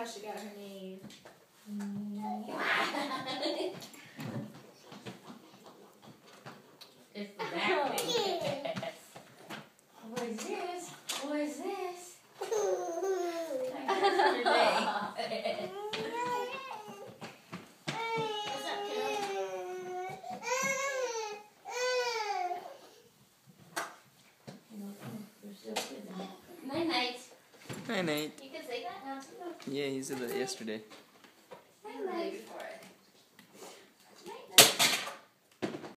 how she got her name. It's the back. What is this? What is this? Hi, Nate. You can say that now too. Yeah, he said that yesterday.